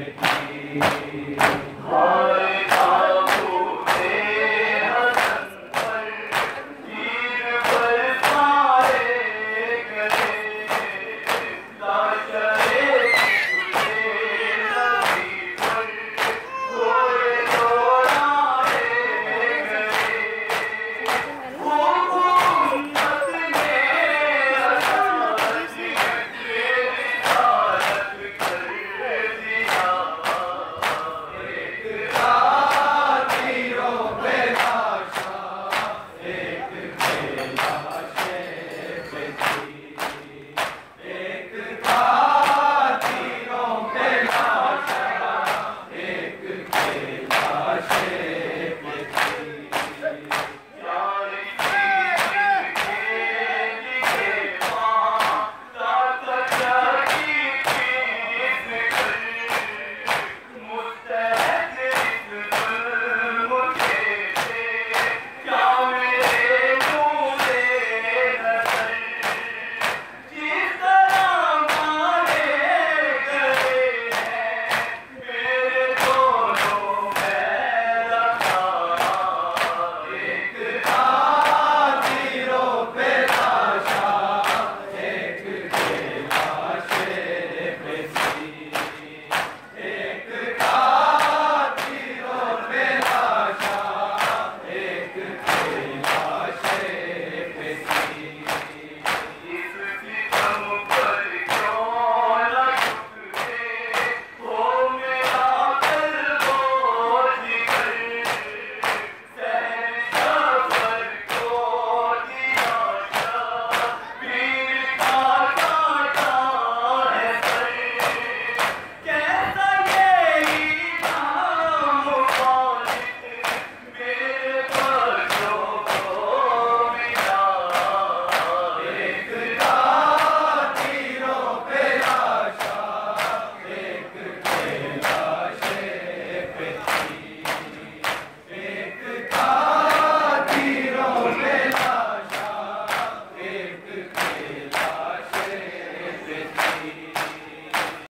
Amen.